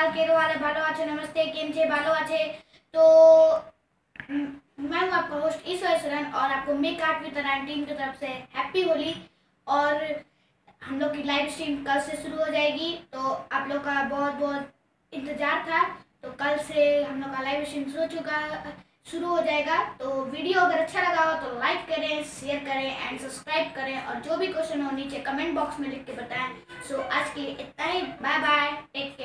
কাল কেরো वाले ভালো আছে नमस्ते केम छे ভালো আছে तो मैं हूँ आपका होस्ट ईश्वर सरन और आपको मेक आर्ट विद टीम की तरफ़ से हैप्पी होली और हम लोग की लाइव स्ट्रीम कल से शुरू हो जाएगी तो आप लोग का बहुत बहुत इंतज़ार था तो कल से हम लोग का लाइव स्ट्रीम शुरू चुका शुरू हो जाएगा तो वीडियो अगर अच्छा लगा हो तो लाइक करें शेयर करें एंड सब्सक्राइब करें और जो भी क्वेश्चन हो नीचे कमेंट बॉक्स में लिख के बताएँ सो so, आज के लिए इतना ही बाय बाय टेक